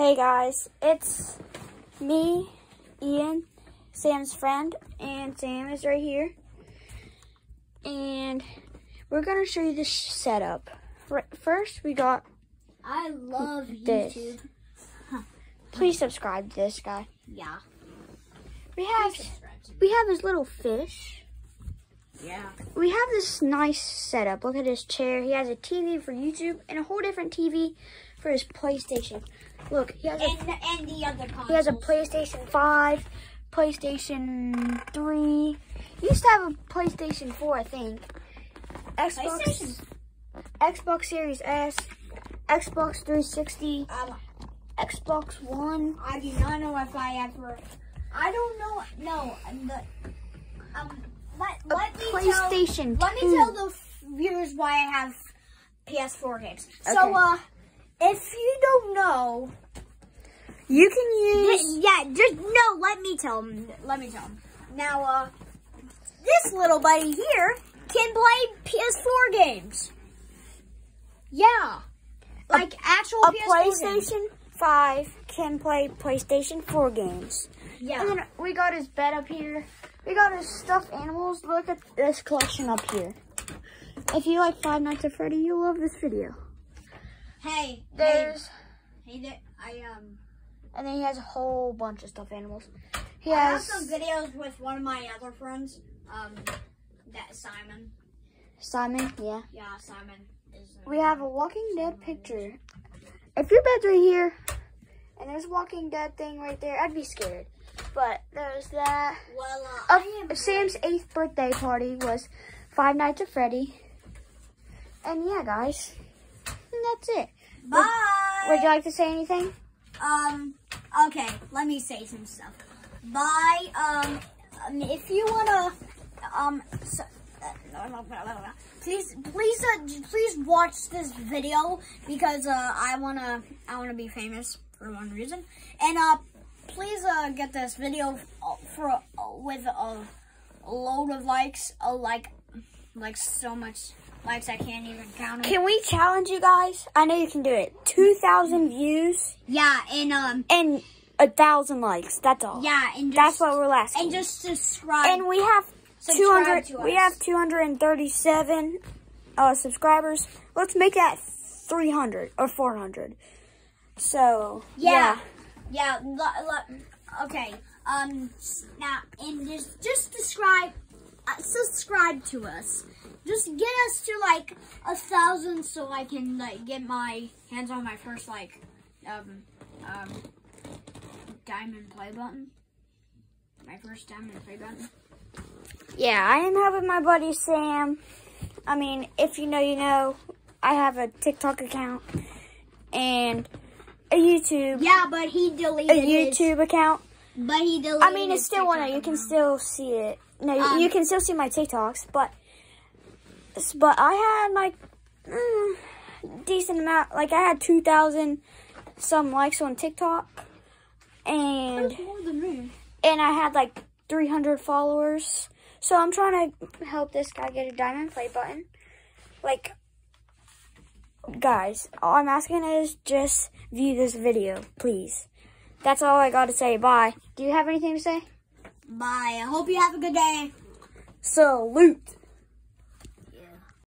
Hey guys, it's me, Ian, Sam's friend, and Sam is right here. And we're gonna show you this setup. First, we got. I love This. YouTube. Please subscribe to this guy. Yeah. We have we have his little fish. Yeah. We have this nice setup. Look at his chair. He has a TV for YouTube and a whole different TV for his PlayStation. Look, he has a And and the other consoles. He has a PlayStation 5, PlayStation 3. He used to have a PlayStation 4, I think. Xbox, PlayStation. Xbox Series S, Xbox 360, Um, Xbox One. I do not know if I ever. I don't know. No. um, The, um. Let, let me PlayStation tell. Let me tell the viewers why I have PS4 games. Okay. So, uh, if you don't know, You can use. yeah, just no. Let me tell them. Let me tell them. Now, uh, this little buddy here can play PS4 games. Yeah, like actual A PS4 games. PlayStation 5 can play PlayStation 4 games. Yeah. And then we got his bed up here. We got his stuffed animals. Look at this collection up here. If you like Five Nights at Freddy, you'll love this video. Hey, There's, hey, hey, there, I um. and then he has a whole bunch of stuffed animals. He I have has some videos with one of my other friends. Um, that Simon. Simon, yeah. Yeah, Simon uh, We have a Walking Dead picture. If your bed's right here, and there's a Walking Dead thing right there, I'd be scared. But there's that. Well, uh, Of I am. Sam's eighth birthday party was Five Nights at Freddy. And yeah, guys, that's it. Bye. Would you like to say anything? Um. Okay. Let me say some stuff. Bye. Um. um, If you wanna, um. So, uh, please, please, uh, please watch this video because uh, I wanna, I wanna be famous for one reason, and uh, please uh, get this video uh, for uh, with a, a load of likes, uh, like, like so much likes I can't even count 'em. Can we challenge you guys? I know you can do it. 2,000 views Yeah, and um, and a thousand likes. That's all. yeah, and just, That's what we're asking. and just subscribe. And we have Subscribe 200. We have 237 uh, subscribers. Let's make that 300 or 400. So Yeah. Yeah. lo- okay. Um. Now, and just just describe, subscribe to us. Just get us to like a thousand, so I can like get my hands on my first like, um, um, diamond play button. My first diamond play button. yeah, I am helping my buddy Sam. I mean, if you know, you know. I have a TikTok account and a YouTube, Yeah, but he a deleted his- YouTube account. But he deleted. I mean, it's still one. TikTok You can still see it. No, you- Um, you can still see my TikToks, but but I had like mm, decent amount. Like I had two thousand some likes on TikTok, and more than me. and I had like three hundred followers. So I'm trying to help this guy get a diamond play button. Like, guys, all I'm asking is just view this video, please. That's all I got to say. Bye. Do you have anything to say? Bye. I hope you have a good day. Salute.